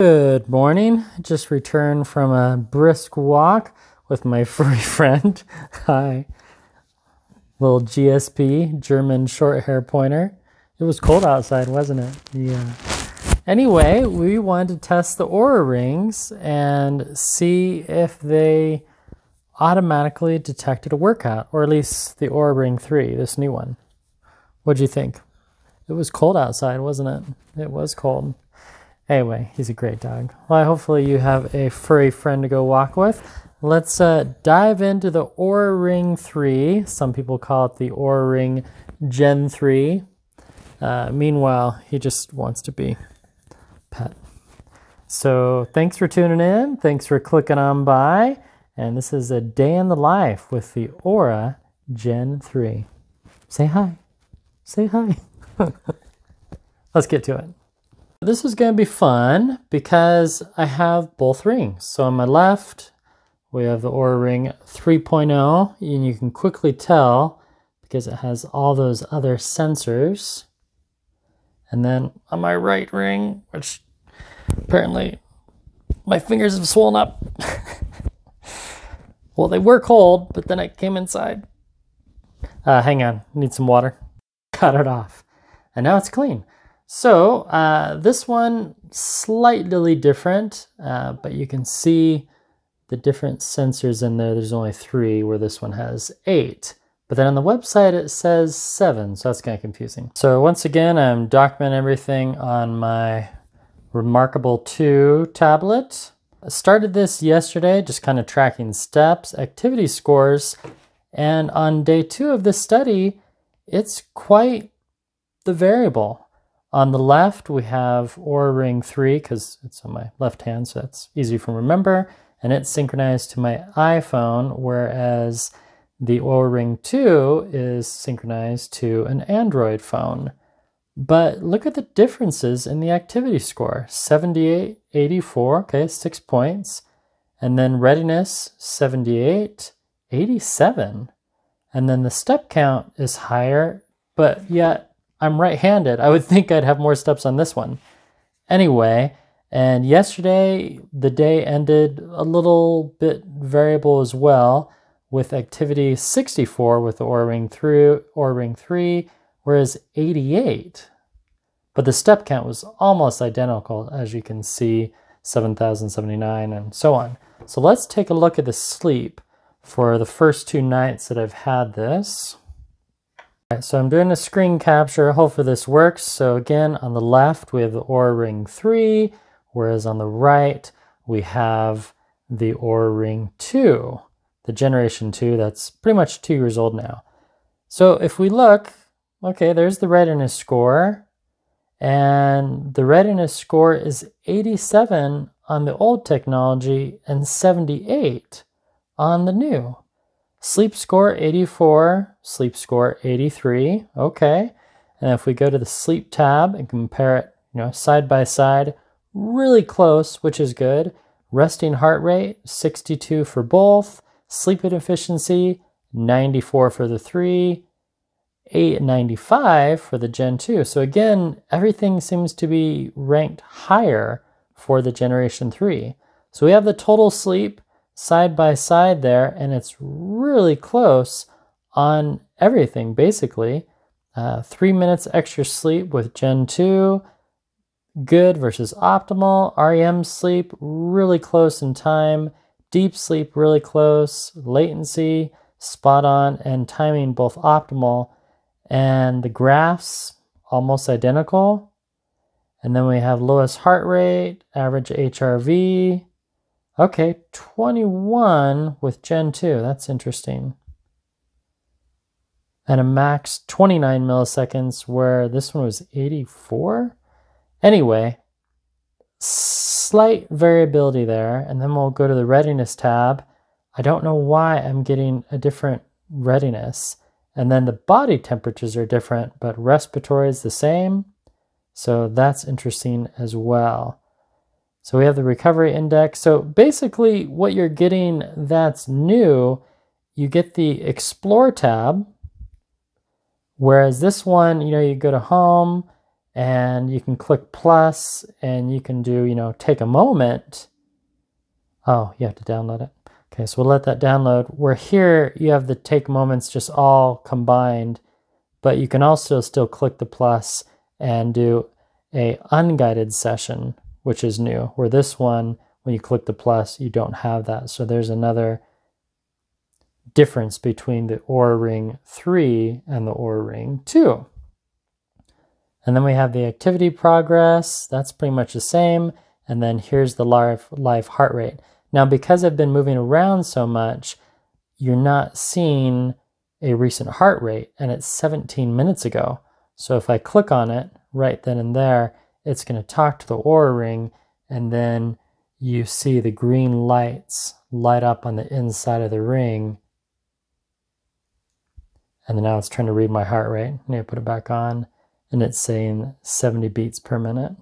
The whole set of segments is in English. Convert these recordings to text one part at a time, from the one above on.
Good morning. Just returned from a brisk walk with my furry friend. Hi. Little GSP, German short hair pointer. It was cold outside, wasn't it? Yeah. Anyway, we wanted to test the Oura rings and see if they automatically detected a workout, or at least the Oura Ring 3, this new one. What'd you think? It was cold outside, wasn't it? It was cold. Anyway, he's a great dog. Well, hopefully you have a furry friend to go walk with. Let's uh, dive into the Oura Ring 3. Some people call it the Oura Ring Gen 3. Uh, meanwhile, he just wants to be pet. So thanks for tuning in. Thanks for clicking on by. And this is a day in the life with the Oura Gen 3. Say hi. Say hi. Let's get to it. This is going to be fun because I have both rings. So on my left, we have the Oura Ring 3.0, and you can quickly tell because it has all those other sensors. And then on my right ring, which apparently my fingers have swollen up. well, they were cold, but then I came inside. Uh, hang on, need some water. Cut it off. And now it's clean. So uh, this one slightly different, uh, but you can see the different sensors in there. There's only three where this one has eight. But then on the website it says seven, so that's kind of confusing. So once again, I'm documenting everything on my Remarkable 2 tablet. I started this yesterday, just kind of tracking steps, activity scores, and on day two of this study, it's quite the variable. On the left, we have Oura Ring 3 because it's on my left hand, so that's easy to remember. And it's synchronized to my iPhone, whereas the Oura Ring 2 is synchronized to an Android phone. But look at the differences in the activity score 78, 84, okay, six points. And then readiness, 78, 87. And then the step count is higher, but yet I'm right-handed. I would think I'd have more steps on this one. Anyway, and yesterday the day ended a little bit variable as well with activity 64 with the Oura Ring 3, Oura Ring 3 whereas 88. But the step count was almost identical as you can see 7079 and so on. So let's take a look at the sleep for the first two nights that I've had this so I'm doing a screen capture. Hopefully this works. So again, on the left, we have the Oura Ring 3, whereas on the right, we have the Oura Ring 2, the Generation 2 that's pretty much two years old now. So if we look, okay, there's the readiness score, and the readiness score is 87 on the old technology and 78 on the new. Sleep score 84, sleep score 83. Okay. And if we go to the sleep tab and compare it, you know, side by side, really close, which is good. Resting heart rate 62 for both. Sleep efficiency 94 for the 3, 895 for the Gen 2. So again, everything seems to be ranked higher for the Generation 3. So we have the total sleep side by side there, and it's really close on everything, basically. Uh, three minutes extra sleep with Gen 2, good versus optimal. REM sleep, really close in time. Deep sleep, really close. Latency, spot on. And timing, both optimal. And the graphs, almost identical. And then we have lowest heart rate, average HRV, Okay, 21 with Gen 2. That's interesting. And a max 29 milliseconds where this one was 84. Anyway, slight variability there. And then we'll go to the readiness tab. I don't know why I'm getting a different readiness. And then the body temperatures are different, but respiratory is the same. So that's interesting as well. So we have the recovery index. So basically what you're getting that's new, you get the explore tab, whereas this one, you know, you go to home and you can click plus and you can do, you know, take a moment. Oh, you have to download it. Okay, so we'll let that download. Where here you have the take moments just all combined, but you can also still click the plus and do a unguided session, which is new. Where this one, when you click the plus, you don't have that. So there's another difference between the Oura Ring 3 and the Oura Ring 2. And then we have the activity progress. That's pretty much the same. And then here's the live, live heart rate. Now, because I've been moving around so much, you're not seeing a recent heart rate, and it's 17 minutes ago. So if I click on it right then and there, it's going to talk to the Oura Ring, and then you see the green lights light up on the inside of the ring. And then now it's trying to read my heart rate. I need to put it back on and it's saying 70 beats per minute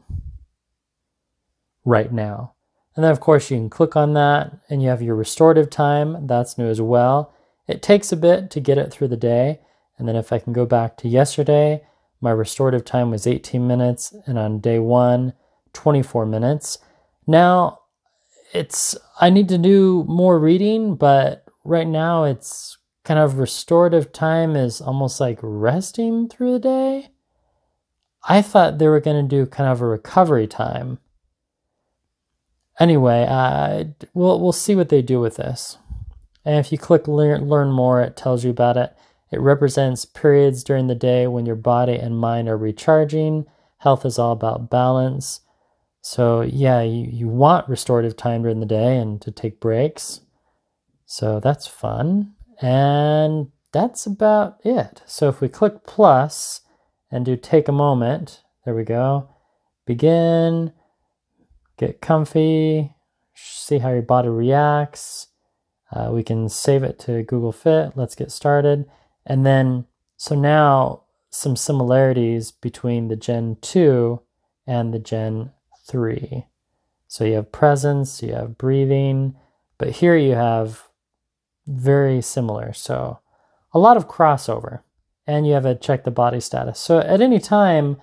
right now. And then of course you can click on that and you have your restorative time. That's new as well. It takes a bit to get it through the day. And then if I can go back to yesterday, my restorative time was 18 minutes and on day one, 24 minutes. Now it's, I need to do more reading, but right now it's kind of restorative time is almost like resting through the day. I thought they were going to do kind of a recovery time. Anyway, uh, we'll, we'll see what they do with this. And if you click learn, learn more, it tells you about it. It represents periods during the day when your body and mind are recharging. Health is all about balance. So yeah, you, you want restorative time during the day and to take breaks. So that's fun. And that's about it. So if we click plus, and do take a moment. There we go. Begin, get comfy, see how your body reacts. Uh, we can save it to Google Fit. Let's get started. And then, so now some similarities between the Gen 2 and the Gen 3. So you have presence, you have breathing, but here you have very similar. So a lot of crossover and you have a check the body status. So at any time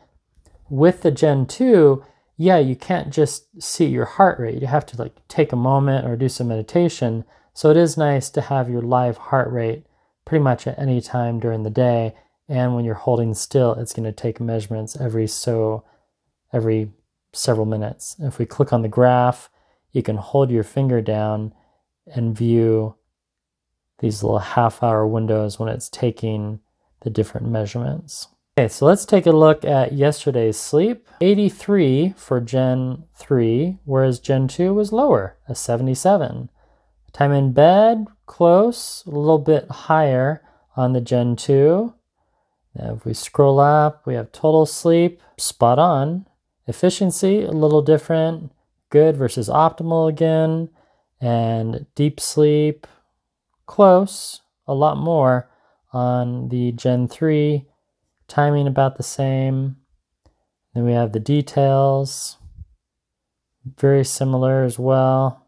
with the Gen 2, yeah, you can't just see your heart rate. You have to like take a moment or do some meditation. So it is nice to have your live heart rate pretty much at any time during the day. And when you're holding still, it's going to take measurements every so every several minutes. If we click on the graph, you can hold your finger down and view these little half hour windows when it's taking the different measurements. Okay, so let's take a look at yesterday's sleep. 83 for Gen 3, whereas Gen 2 was lower, a 77. Time in bed, close, a little bit higher on the Gen 2. Now if we scroll up, we have total sleep, spot on. Efficiency, a little different, good versus optimal again. And deep sleep, close, a lot more on the Gen 3, timing about the same. Then we have the details, very similar as well.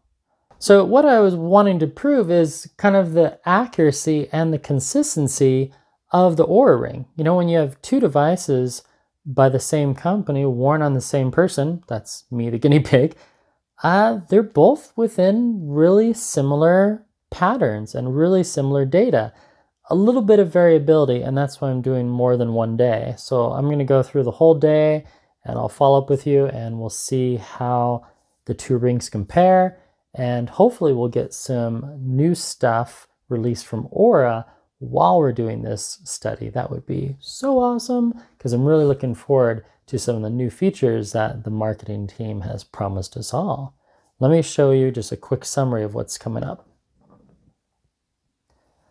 So what I was wanting to prove is kind of the accuracy and the consistency of the Oura Ring. You know, when you have two devices by the same company worn on the same person, that's me, the guinea pig, uh, they're both within really similar patterns and really similar data a little bit of variability, and that's why I'm doing more than one day. So I'm going to go through the whole day, and I'll follow up with you, and we'll see how the two rings compare, and hopefully we'll get some new stuff released from Oura while we're doing this study. That would be so awesome, because I'm really looking forward to some of the new features that the marketing team has promised us all. Let me show you just a quick summary of what's coming up.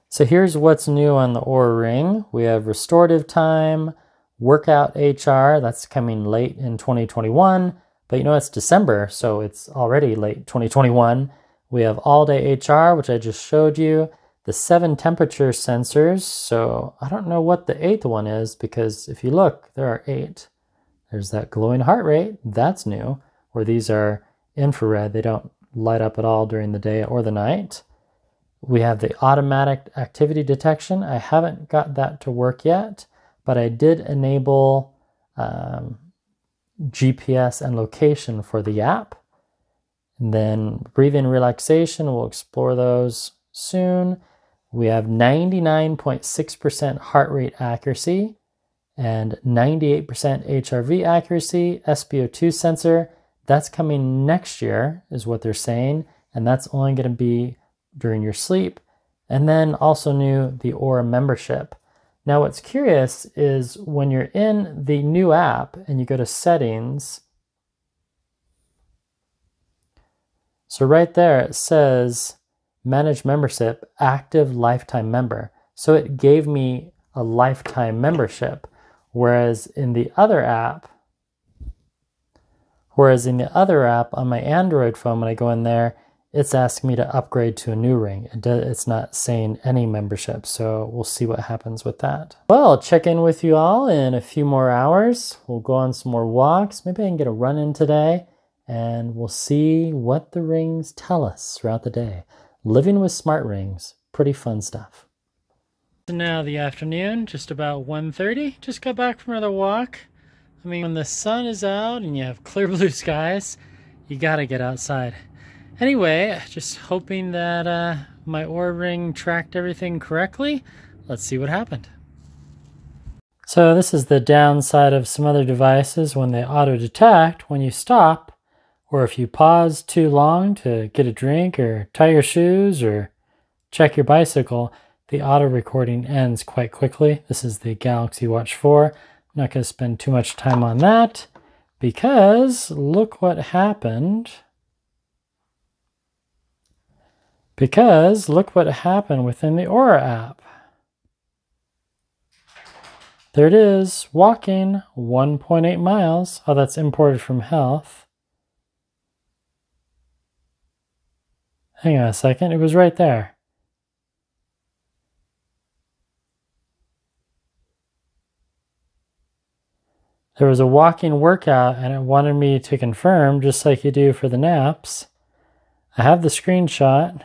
So here's what's new on the Oura Ring. We have restorative time, workout HR, that's coming late in 2021. But you know, it's December, so it's already late 2021. We have all day HR, which I just showed you, the seven temperature sensors. So I don't know what the eighth one is because if you look, there are eight. There's that glowing heart rate, that's new, where these are infrared, they don't light up at all during the day or the night. We have the automatic activity detection. I haven't got that to work yet, but I did enable um, GPS and location for the app. And then breathing relaxation, we'll explore those soon. We have 99.6% heart rate accuracy and 98% HRV accuracy, SpO2 sensor. That's coming next year, is what they're saying. And that's only going to be during your sleep. And then also new the Oura membership. Now, what's curious is when you're in the new app and you go to settings, so right there it says manage membership, active lifetime member. So it gave me a lifetime membership. Whereas in the other app, whereas in the other app on my Android phone, when I go in there, it's asking me to upgrade to a new ring. It does, it's not saying any membership, so we'll see what happens with that. Well, I'll check in with you all in a few more hours. We'll go on some more walks. Maybe I can get a run in today, and we'll see what the rings tell us throughout the day. Living with smart rings, pretty fun stuff. Now the afternoon, just about 1.30. Just got back from another walk. I mean, when the sun is out and you have clear blue skies, you gotta get outside. Anyway, just hoping that uh, my Oura ring tracked everything correctly. Let's see what happened. So this is the downside of some other devices when they auto-detect when you stop or if you pause too long to get a drink or tie your shoes or check your bicycle, the auto recording ends quite quickly. This is the Galaxy Watch 4. I'm not going to spend too much time on that because look what happened Because look what happened within the Oura app. There it is, walking 1.8 miles. Oh, that's imported from health. Hang on a second, it was right there. There was a walking workout and it wanted me to confirm just like you do for the naps. I have the screenshot.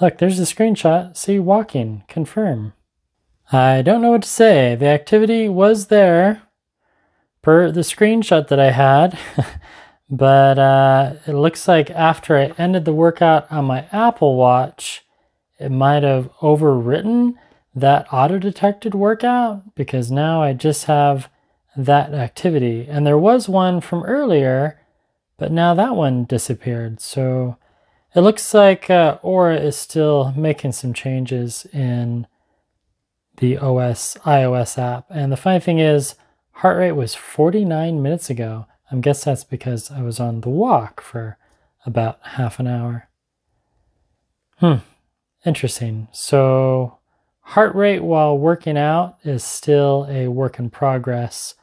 Look, there's a screenshot. See walking. Confirm. I don't know what to say. The activity was there per the screenshot that I had. but uh, it looks like after I ended the workout on my Apple Watch, it might have overwritten that auto-detected workout because now I just have that activity. And there was one from earlier, but now that one disappeared. So it looks like uh, Oura is still making some changes in the OS iOS app. And the funny thing is, heart rate was 49 minutes ago. I guess that's because I was on the walk for about half an hour. Hmm, interesting. So, heart rate while working out is still a work in progress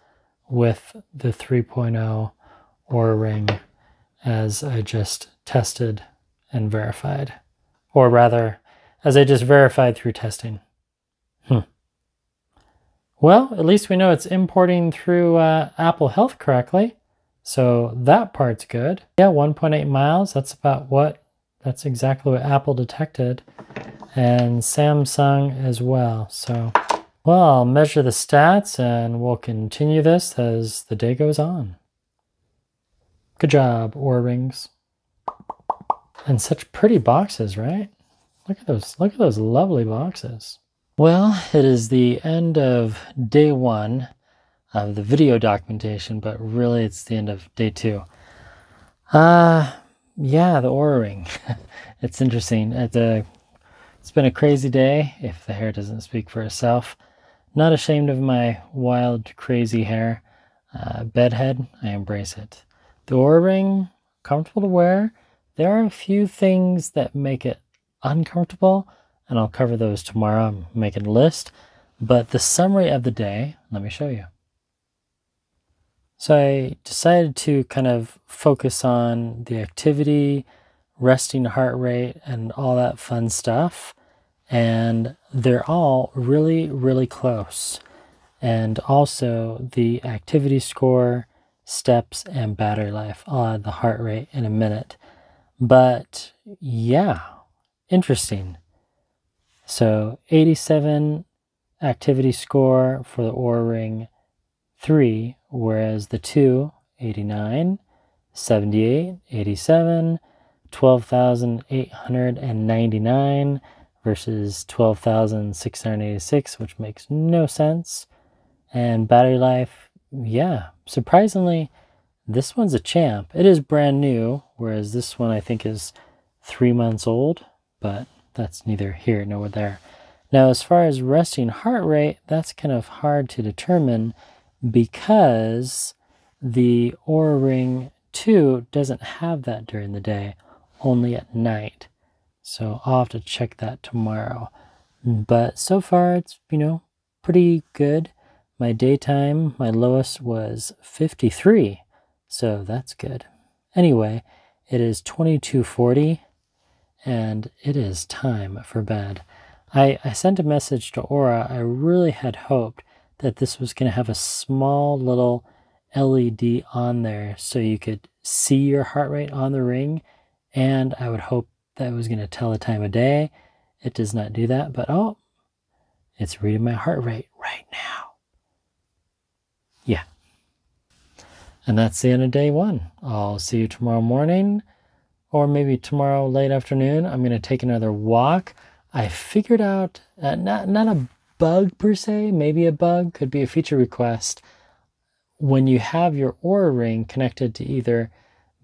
with the 3.0 Oura Ring as I just tested and verified. Or rather, as I just verified through testing. Hmm. Well, at least we know it's importing through uh, Apple Health correctly. So that part's good. Yeah, 1.8 miles. That's about what, that's exactly what Apple detected. And Samsung as well. So, well, I'll measure the stats and we'll continue this as the day goes on. Good job, Oura Rings. And such pretty boxes, right? Look at those, look at those lovely boxes. Well, it is the end of day one of the video documentation, but really it's the end of day two. Uh, yeah, the Oura Ring. it's interesting. It's, a, it's been a crazy day, if the hair doesn't speak for itself. Not ashamed of my wild, crazy hair. Uh, bedhead, I embrace it. The Oura Ring, comfortable to wear. There are a few things that make it uncomfortable, and I'll cover those tomorrow. I'm making a list. But the summary of the day, let me show you. So I decided to kind of focus on the activity, resting heart rate, and all that fun stuff. And they're all really, really close. And also the activity score, steps, and battery life. I'll add the heart rate in a minute. But yeah, interesting. So 87 activity score for the Oura Ring 3, whereas the 2, 89, 78, 87, 12,899 versus 12,686, which makes no sense. And battery life, yeah, surprisingly, this one's a champ. It is brand new, whereas this one I think is three months old, but that's neither here nor there. Now, as far as resting heart rate, that's kind of hard to determine because the Oura Ring 2 doesn't have that during the day, only at night. So I'll have to check that tomorrow. But so far, it's, you know, pretty good. My daytime, my lowest was 53. So that's good. Anyway, it is 2240 and it is time for bed. I, I sent a message to Oura. I really had hoped that this was going to have a small little LED on there so you could see your heart rate on the ring. And I would hope that was going to tell the time of day. It does not do that, but oh, it's reading my heart rate right now. Yeah. And that's the end of day one. I'll see you tomorrow morning or maybe tomorrow late afternoon. I'm going to take another walk. I figured out uh, not, not a bug per se, maybe a bug, could be a feature request. When you have your Oura Ring connected to either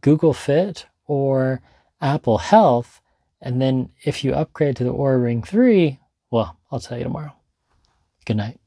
Google Fit or Apple Health, and then if you upgrade to the Oura Ring 3, well, I'll tell you tomorrow. Good night.